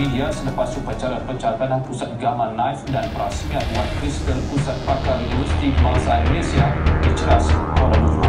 media selepas upacara pencatatan Pusat Gamma Knife dan perasmian Tuan kristal Pusat Pakar Universiti Bangsa Malaysia di Ceras, Kuala Lumpur.